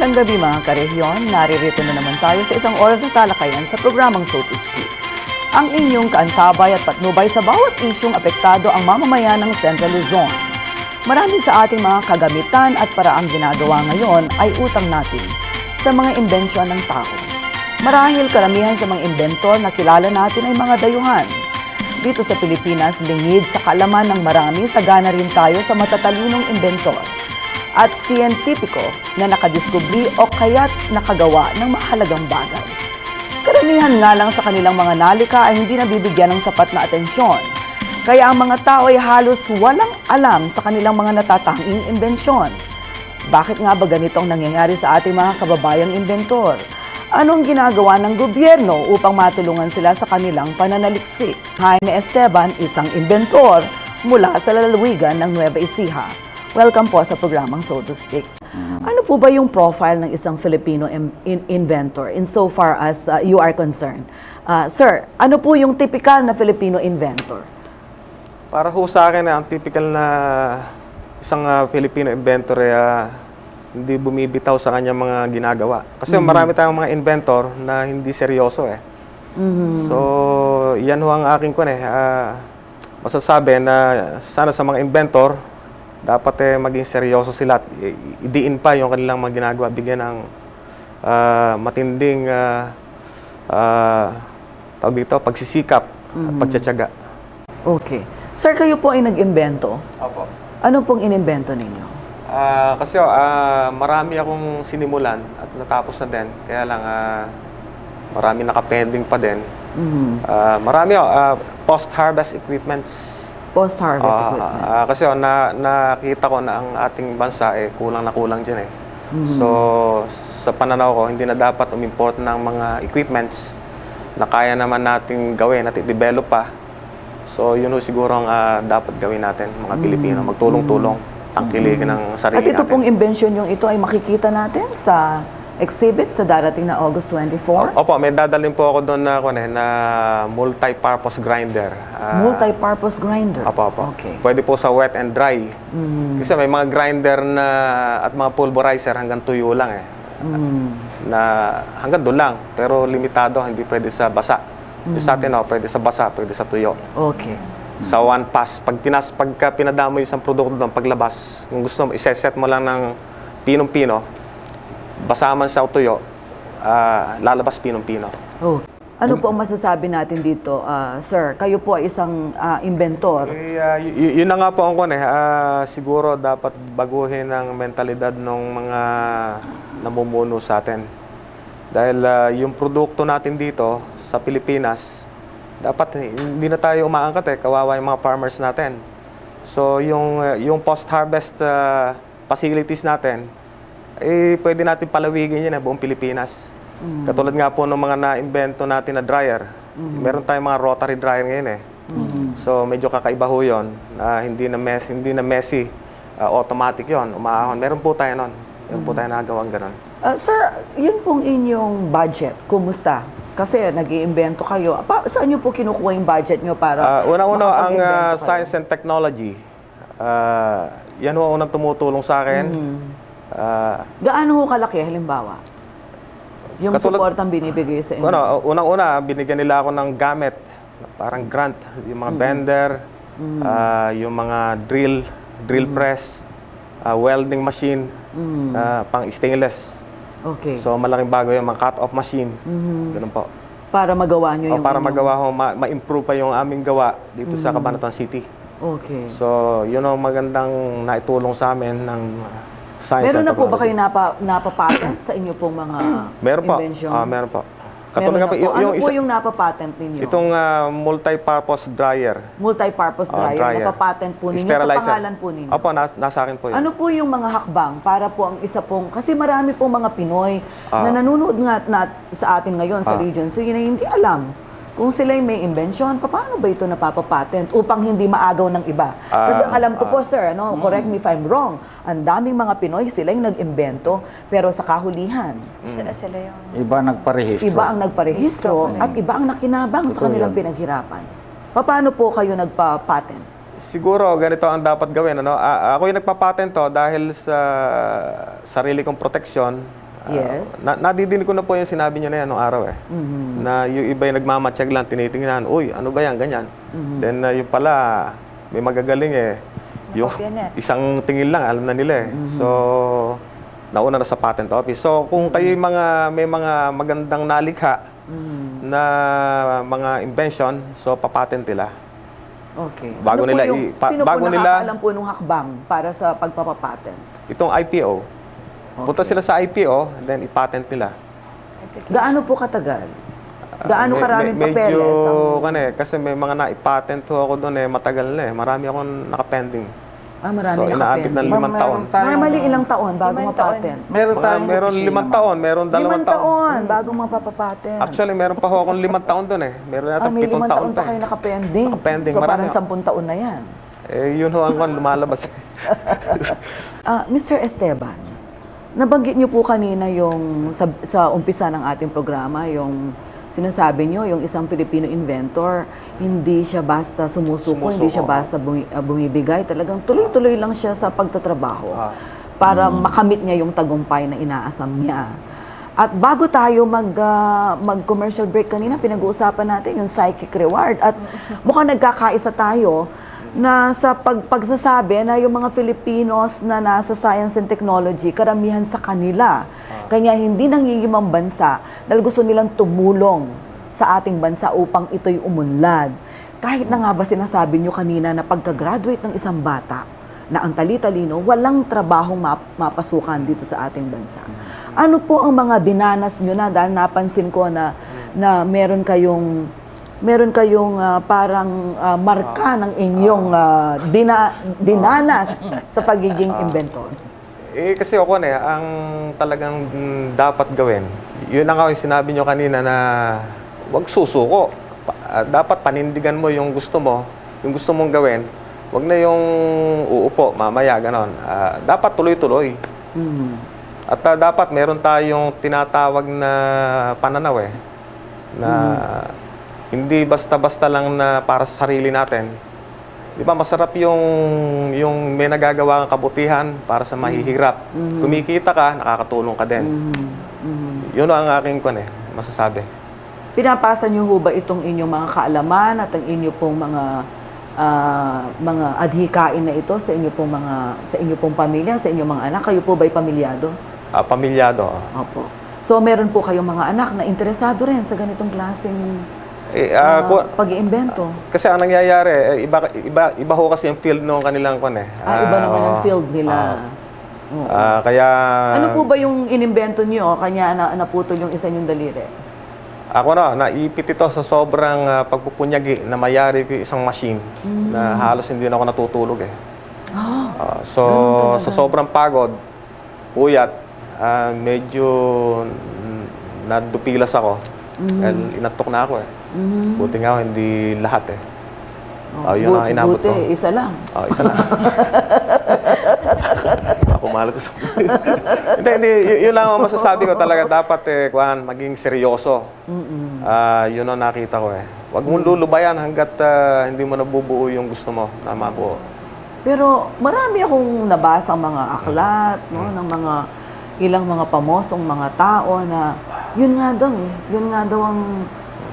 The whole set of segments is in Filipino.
Magandang gabi mga karehyon. Naririto na naman tayo sa isang oras ng talakayan sa programang So to Speak. Ang inyong kaantabay at patnubay sa bawat isyong apektado ang mamamayan ng Central Luzon. Marami sa ating mga kagamitan at paraang ginagawa ngayon ay utang natin sa mga imbensyon ng tao. Marahil karamihan sa mga inventor na kilala natin ay mga dayuhan. Dito sa Pilipinas, lingid sa kaalaman ng marami, sagana rin tayo sa matatalinong inventor at siyentipiko na nakadiskubli o kaya't nakagawa ng mahalagang bagay. Karamihan nga lang sa kanilang mga nalika ay hindi nabibigyan ng sapat na atensyon. Kaya ang mga tao ay halos walang alam sa kanilang mga natatanging imbensyon. Bakit nga ba ganitong nangyayari sa ating mga kababayang inventor? Anong ginagawa ng gobyerno upang matulungan sila sa kanilang pananaliksik? Jaime Esteban, isang inventor mula sa lalawigan ng Nueva Ecija. Welcome po sa programang So to Speak. Ano po ba yung profile ng isang Filipino in- in- inventor in so far as uh, you are concerned? Uh, sir, ano po yung typical na Filipino inventor? Para ho sa akin, ang typical na isang ah, Filipino inventor ay ah, hindi bumibitaw sa kanyang mga ginagawa. Kasi marami tayong mga inventor na hindi seryoso eh. So, yan ho ang aking kun eh. ah, masasabi na sana sa mga inventor, dapat eh maging seryoso sila at idiin pa yung kanilang mga ginagawa, bigyan ng ah, matinding ah, ah, tawag dito, pagsisikap at pagtsatsaga. Okay. Sir, kayo po ay nag-imbento. Opo. Ano pong inimbento ninyo? Ah, kasi ah, marami akong sinimulan at natapos na din. Kaya lang ah, marami nakapending pa din. Mhm. Ah, marami ah, post-harvest equipments. Post-harvest Ah, equipment. ah, kasi oh, na, nakita ko na ang ating bansa eh kulang na kulang diyan eh. So sa pananaw ko hindi na dapat umimport ng mga equipments na kaya naman nating gawin at i-develop pa. So yun siguro ang ah, dapat gawin natin mga Pilipino, magtulong-tulong, tangkilikin ng sarili At ito natin. pong invention yung ito ay makikita natin sa exhibit sa darating na August 24. Opo, may dadalhin po ako doon na, kuwan eh, na multi-purpose grinder. Ah, Multi-purpose grinder. Opo, opo. Okay. Pwede po sa wet and dry. Mhm. Kasi may mga grinder na at mga pulverizer hanggang tuyo lang eh. Mhm. Na hanggang doon lang. Pero limitado, hindi pwede sa basa. Yung sa atin, oh, pwede sa basa, pwede sa tuyo. Okay. Sa one pass, pag, pinas, pagka pinadamo yung isang produkto doon, paglabas, kung gusto mo, iseset mo lang ng pinong-pino, basa man o tuyo, ah, lalabas pinong-pino. Oh. Ano po ang masasabi natin dito, ah, sir? Kayo po ay isang ah, inventor. Eh, y- yun na nga po ang kun eh. Ah, siguro dapat baguhin ang mentalidad ng mga namumuno sa atin. Dahil ah, yung produkto natin dito sa Pilipinas, dapat eh, hindi na tayo umaangkat eh. Kawawa yung mga farmers natin. So yung, ah, yung post-harvest ah, facilities natin, eh, pwede natin palawigin yan eh, buong Pilipinas. Katulad nga po ng mga na-invento natin na dryer. Meron tayong mga rotary dryer ngayon eh. So medyo kakaiba ho 'yon na hindi na mess, hindi na messy, uh, automatic 'yon, umaahon. Meron po tayo noon. Meron po tayo nagawang ganun. Ah, sir, yun pong inyong budget, kumusta? Kasi nag iimbento kayo. Pa, saan nyo po kinukuha yung budget nyo para Ah, Una-una ang kayo? science and technology. Ah, yan ho ang unang tumutulong sa akin. Ah, Gaano ho kalaki, halimbawa? Yung Katulad- supportang binibigay sa inyo? ano, unang-una binigyan nila ako ng gamit, parang grant, yung mga bender, ah, yung mga drill, drill press, ah, welding machine, ah, pang stainless. Okay. So malaking bago yung mga cut-off machine. Mhm. Ganun po. para magawa nyo O, yung... para inyong- magawa ho, ma- ma-improve pa yung aming gawa dito sa Cabanatuan City. Okay. So, yun ang magandang naitulong sa amin ng uh, science Meron na po ba kayo napa, napapatent sa inyo pong mga Meron po. invention? Ah, meron po. Meron na nga po. ano po isa- yung napapatent ninyo? itong ah, multi-purpose dryer. Multi-purpose Ah, dryer, napapatent po ninyo sa pangalan po ninyo? Opo, nas- nasa akin po yun. Ano po yung mga hakbang para po ang isa pong, kasi marami pong mga Pinoy Ah. na nanonood nga na, sa atin ngayon sa. Region 3 na hindi alam kung sila may invention, paano ba ito napapapatent upang hindi maagaw ng iba? Kasi alam ko po, ah. sir, ano, correct me if I'm wrong, ang daming mga Pinoy, sila yung nag-imbento, pero sa kahulihan, Sila, sila yung... Iba nagparehistro. iba ang nagparehistro at iba ang nakinabang sa Totoo kanilang yan. pinaghirapan. Paano po kayo nagpa-patent? Siguro ganito ang dapat gawin ano. A- ako yung nagpapatent to dahil sa sarili kong proteksyon Yes. Na, nadidinig ko na po yung sinabi niyo na yan nung araw eh. Mhm. Na yung iba yung nagmamatsyag lang, tinitingnan, uy, ano ba yan, ganyan. Mhm. Then uh, yung pala, may magagaling eh. Yung na. isang tingin lang, alam na nila eh. Mhm. So, nauna na sa patent office. So, kung kayo yung mga, may mga magandang nalikha Mhm. na mga invention, so papatent nila. Okay. Bago ano po nila yung, i- pa- sino bago po nila- nakakaalam po nung hakbang para sa pagpapapatent? Itong IPO, punta sila sa IPO, then ipatent nila. Gaano po katagal? Gaano karaming me- papeles? Medyo, ang- kan eh, kasi may mga na-patent ho ako doon eh, matagal na eh. Marami akong nakapending. ah, marami So, inaabot ng limang Ma'am, taon. meron tayong- Normally, ilang taon bago mapatent? Meron Mga, tayong meron limang taon, meron dalawang Limang taon bago mapapapatent. Actually, meron pa ho akong limang taon doon eh. Meron ah, yata may pitong limang taon taon pa kayo eh. nakapending. Nakapending, So, marami parang sampung taon na yan. Eh, yun ho ang kwan, lumalabas. Ah, Mr. Esteban, nabanggit niyo po kanina yung sa, sa umpisa ng ating programa, yung sinasabi niyo, yung isang Filipino inventor, hindi siya basta sumusuko, hindi siya basta bumi- ah, bumibigay, talagang tuloy-tuloy lang siya sa pagtatrabaho Ah. para makamit niya yung tagumpay na inaasam niya. At bago tayo mag, ah, mag-commercial break kanina, pinag-uusapan natin yung psychic reward. At mukhang nagkakaisa tayo na sa pag, pagsasabi na yung mga Filipinos na nasa science and technology, karamihan sa kanila. Kanya hindi nangingimang bansa dahil gusto nilang tumulong sa ating bansa upang ito'y umunlad. Kahit na nga ba sinasabi nyo kanina na pagka-graduate ng isang bata, na ang tali-talino, walang trabahong map- mapasukan dito sa ating bansa. Ano po ang mga dinanas nyo na dahil napansin ko na na meron kayong meron kayong ah, parang ah, marka ng inyong ah, dina, dinanas sa pagiging inventor. Eh, kasi ako eh, ang talagang mm, dapat gawin, yun ang yung sinabi nyo kanina na wag susuko. Pa- ah, dapat panindigan mo yung gusto mo, yung gusto mong gawin. Wag na yung uupo, mamaya, ganon. Ah, dapat tuloy-tuloy. Mhm. At ah, dapat meron tayong tinatawag na pananaw eh. Na hindi basta-basta lang na para sa sarili natin. Di ba masarap yung, yung may nagagawa kang kabutihan para sa mahihirap. Kumikita ka, nakakatulong ka din. Mhm. Mhm. Yun ang aking kun eh, masasabi. Pinapasa niyo ho ba itong inyong mga kaalaman at ang inyo pong mga ah, mga adhikain na ito sa inyo pong mga sa inyo pong pamilya, sa inyong mga anak? Kayo po ba'y pamilyado? Ah, pamilyado. Opo. So meron po kayong mga anak na interesado rin sa ganitong klaseng Eh, ah, ah, ku- pag-iimbento. kasi ang nangyayari, eh, iba, iba, iba ho kasi yung field ng kanilang kun eh. Ah, iba naman ang oo. field nila. Oo. Ah, kaya... ano po ba yung inimbento niyo kanya na naputol yung isa niyong daliri? Ako na, naipit ito sa sobrang ah, pagpupunyagi na mayari ko yung isang machine na halos hindi na ako natutulog eh. Ah, Ah, so, Ganun sa sobrang pagod, puyat, ah, medyo mm, nadupilas ako. Dahil inatok na ako eh. mhm. Buti nga ako, hindi lahat eh. Oh, Ah, yun ang inabot buti, ko. isa lang. Oh, isa lang. ko sa... hindi, hindi. Yun lang ang masasabi ko talaga. Dapat eh, kuhan, maging seryoso. Mm-mm. Ah, yun ang nakita ko eh. Huwag mong lulubayan hanggat ah, hindi mo nabubuo yung gusto mo na mabuo. Pero marami akong nabasa mga aklat, no, ng mga ilang mga pamosong mga tao na yun nga daw eh, yun nga daw ang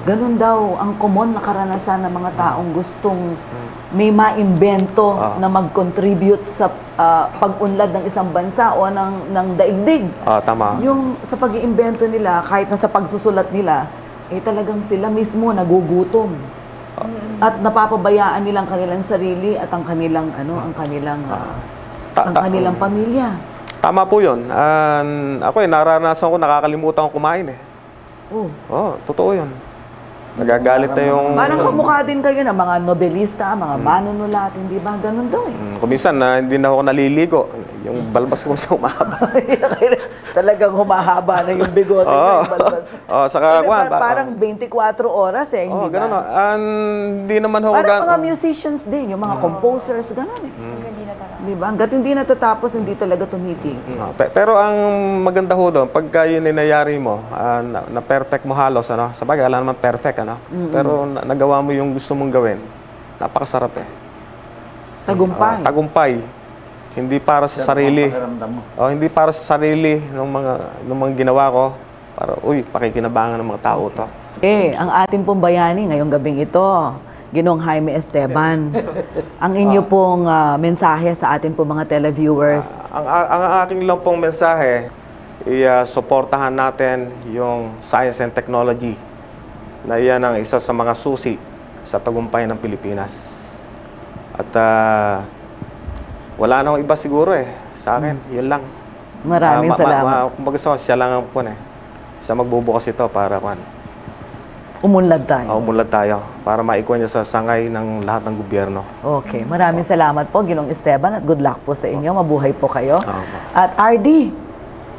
ganun daw ang common na karanasan ng mga taong gustong may maimbento Ah. na mag-contribute sa ah, pag-unlad ng isang bansa o ng ng daigdig. Ah, tama. Yung sa pag-iimbento nila, kahit na sa pagsusulat nila, eh talagang sila mismo nagugutom. At napapabayaan nilang kanilang sarili at ang kanilang ano, ang kanilang Ta- ang kanilang pamilya. Tama po yun. Ah, ako eh, naranasan ko, nakakalimutan ko kumain eh. Oh. Oo, totoo yun. Nagagalit na yung... Parang kamukha din kayo ng mga nobelista, mga manunulat, hindi ba? Ganun daw eh. Mm, kuminsan na hindi na ako naliligo. Yung balbas ko sa umahaba. Talagang humahaba na yung bigote niya, yung balbas. Oo, saka Kasi kuwan, parang 24 oras eh, hindi Oo, ganun ba? o. Ah, Hindi naman ako Parang gan- mga musicians din, yung mga composers, ganun eh. Hindi na talaga. Di ba? Hanggat hindi natatapos, hindi talaga tumitigil. Ah, pe- pero ang maganda ho doon, pagka yun ay nangyari mo, ah, na, na perfect mo halos, ano? Sa bagay, wala naman perfect, ano? Pero na- nagawa mo yung gusto mong gawin, napakasarap eh. Tagumpay. Ah, tagumpay. Hindi para sa sarili. Pakiramdam mo. Oh, hindi para sa sarili ng mga ng mga ginawa ko. Para uy, pakikinabangan ng mga tao to. Eh, ang ating pong bayani ngayong gabing ito, Ginong Jaime Esteban. ang inyo pong ah, mensahe sa ating pong mga televiewers. Ang, ang, ang aking lang pong mensahe, i-suportahan natin yung science and technology na yan ang isa sa mga susi sa tagumpay ng Pilipinas. At ah, wala na akong iba siguro eh. Sa akin, yun lang. Maraming Ah, ma- ma- salamat. ma- kumbaga sa- siya lang ang po eh. Siya magbubukas ito para kwan. Umunlad tayo. Umulad tayo para maikuha niya sa sangay ng lahat ng gobyerno. Okay, maraming salamat po, Ginong Esteban, at good luck po sa inyo. Mabuhay po kayo. Opo. At RD,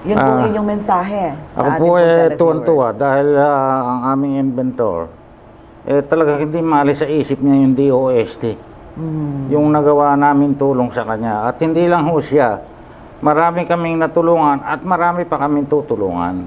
yun po Ah, inyong mensahe sa Ako ating po eh tuwan-tuwa dahil ah, ang aming inventor eh talaga hindi maalis sa isip niya yung DOST. Mm. Yung nagawa namin tulong sa kanya. At hindi lang ho siya, marami kaming natulungan at marami pa kaming tutulungan.